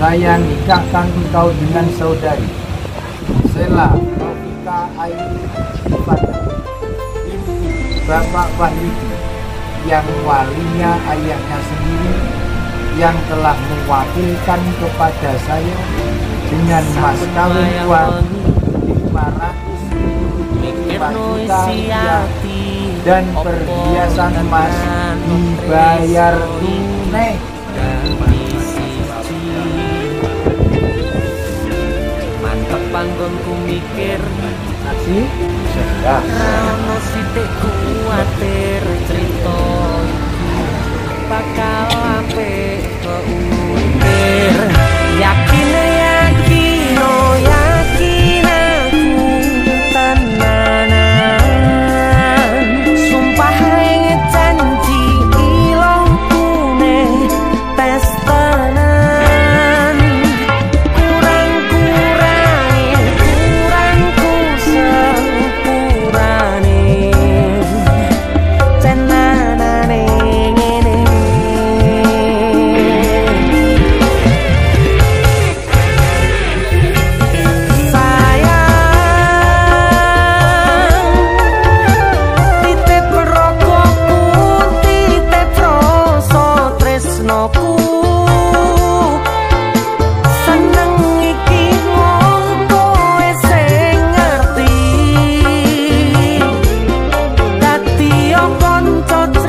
saya nikahkan engkau dengan saudari. Sela Rofika Aini binti Bapak Wahyudi yang walinya ayahnya sendiri yang telah mewakilkan kepada saya dengan mas kawin uang 500 juta rupiah dan perhiasan emas dibayar tunai panggonku mikir. Aksi? Sudah Rano sitik kuatir tanto